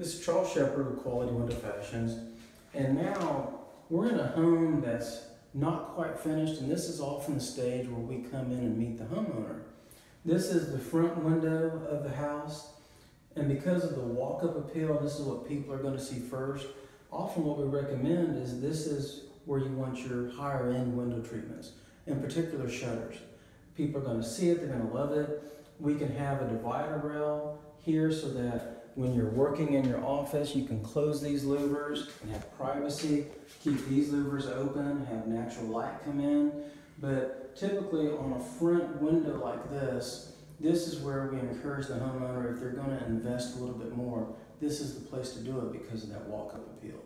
This is Charles Shepard with Quality Window Fashions. And now we're in a home that's not quite finished, and this is all from the stage where we come in and meet the homeowner. This is the front window of the house, and because of the walk up appeal, this is what people are going to see first. Often, what we recommend is this is where you want your higher end window treatments, in particular shutters. People are going to see it, they're going to love it. We can have a divider rail here so that when you're working in your office, you can close these louvers and have privacy, keep these louvers open, have natural light come in. But typically on a front window like this, this is where we encourage the homeowner, if they're gonna invest a little bit more, this is the place to do it because of that walk-up appeal.